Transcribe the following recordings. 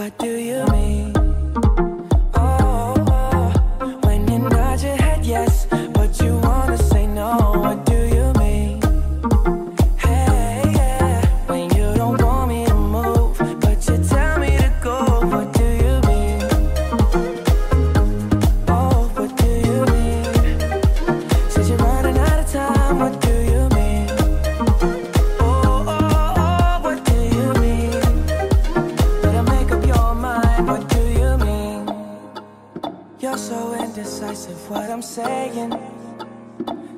What do you mean? You're so indecisive. What I'm saying.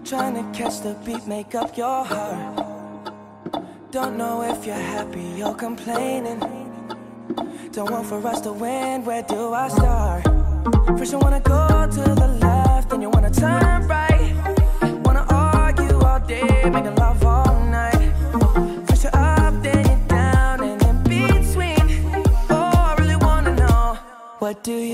Trying to catch the beat, make up your heart. Don't know if you're happy or complaining. Don't want for us to win. Where do I start? First you wanna go to the left, then you wanna turn right. Wanna argue all day, making love all night. First you're up, then you're down, and in between. Oh, I really wanna know, what do you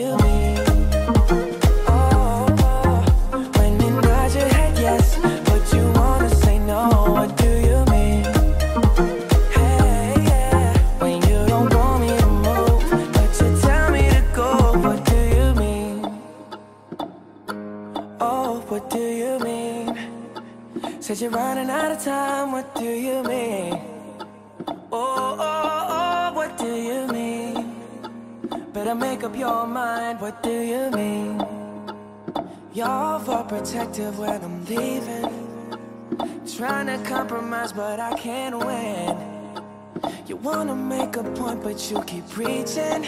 Oh, what do you mean? Said you're running out of time. What do you mean? Oh, oh, oh, what do you mean? Better make up your mind. What do you mean? You're protective when I'm leaving. Trying to compromise, but I can't win. You wanna make a point, but you keep preaching.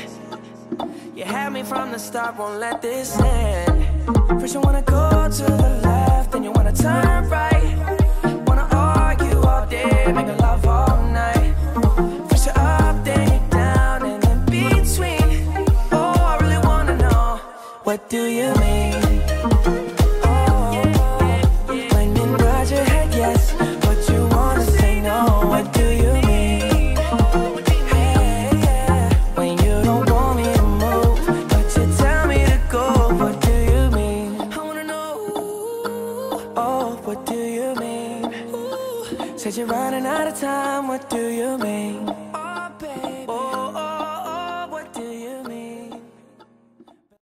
You had me from the start, won't let this end. First you wanna go to the left, then you wanna turn right. What do you mean? Said you're running out of time, what do you mean?